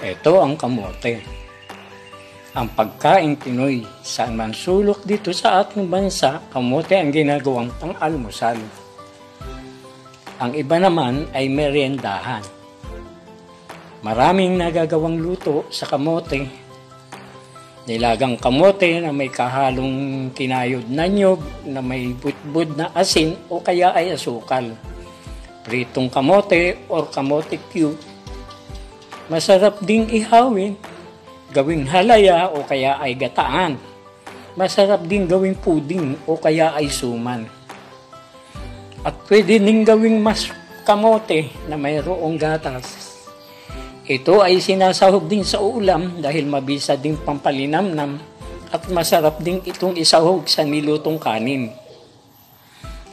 Ito ang kamote. Ang pagkain Pinoy, saan man dito sa ating bansa, kamote ang ginagawang pang-almusal. Ang iba naman ay meriendahan. Maraming nagagawang luto sa kamote. Nilagang kamote na may kahalong kinayod na nyog, na may butbud na asin o kaya ay asukal. Pritong kamote or kamote cube. Masarap ding ihawin, gawing halaya o kaya ay gataan. Masarap din gawing puding o kaya ay suman. At pwede ding gawing mas kamote na mayroong gatas. Ito ay sinasahog din sa ulam dahil mabisa ding pampalinamnam at masarap ding itong isahog sa nilutong kanin.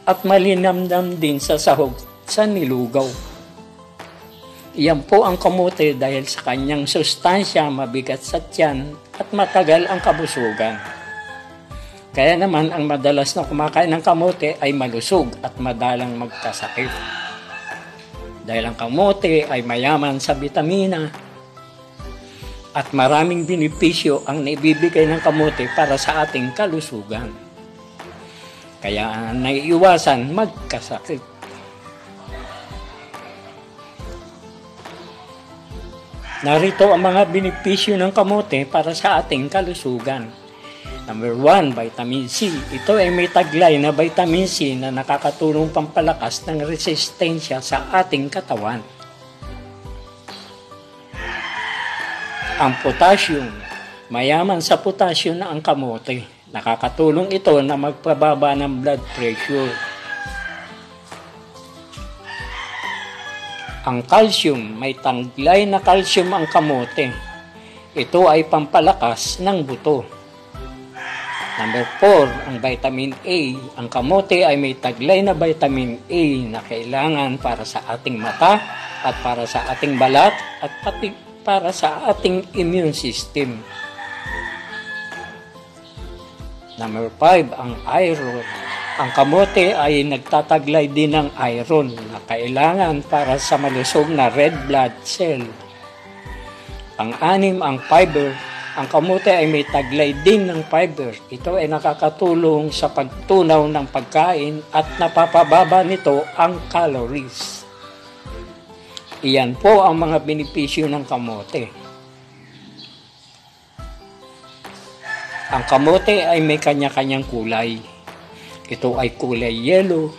At malinamnam din sa sahog sa nilugaw. Iyan po ang kamote dahil sa kanyang sustansya mabigat sa tiyan at matagal ang kabusugan. Kaya naman ang madalas na kumakain ng kamote ay malusog at madalang magkasakit dahil ang kamote ay mayaman sa vitamina at maraming benepisyo ang naibibigay ng kamote para sa ating kalusugan. Kaya naiiwasan magkasakit. Narito ang mga benepisyo ng kamote para sa ating kalusugan. Number 1, vitamin C. Ito ay may taglay na vitamin C na nakakatulong pampalakas ng resistensya sa ating katawan. Ang potassium. Mayaman sa potassium na ang kamote. Nakakatulong ito na magpababa ng blood pressure. Ang calcium. May taglay na calcium ang kamote. Ito ay pampalakas ng buto. Number 4, ang vitamin A. Ang kamote ay may taglay na vitamin A na kailangan para sa ating mata at para sa ating balat at pati para sa ating immune system. Number 5, ang iron. Ang kamote ay nagtataglay din ng iron na kailangan para sa malusog na red blood cell. Pang-anim, ang fiber ang kamote ay may taglay din ng fiber. Ito ay nakakatulong sa pagtunaw ng pagkain at napapababa nito ang calories. Iyan po ang mga benepisyo ng kamote. Ang kamote ay may kanya-kanyang kulay. Ito ay kulay yellow.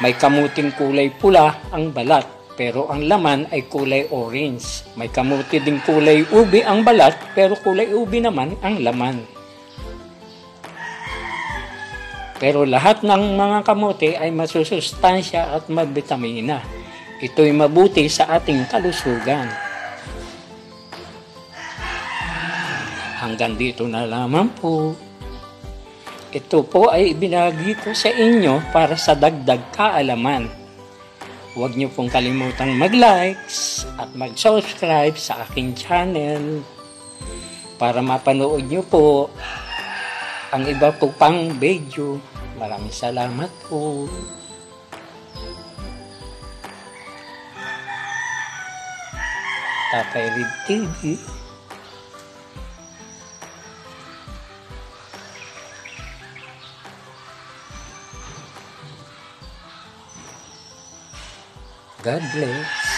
May kamuting kulay pula ang balat pero ang laman ay kulay orange. May kamuti ding kulay ubi ang balat, pero kulay ubi naman ang laman. Pero lahat ng mga kamote ay masusustansya at mabitamina. Ito'y mabuti sa ating kalusugan. Hanggang dito na lamang po. Ito po ay ibinagi ko sa inyo para sa dagdag kaalaman Huwag niyo pong kalimutang mag-likes at mag-subscribe sa aking channel para mapanood niyo po ang iba po pang video. Maraming salamat po. Tatay Rid TV. God bless.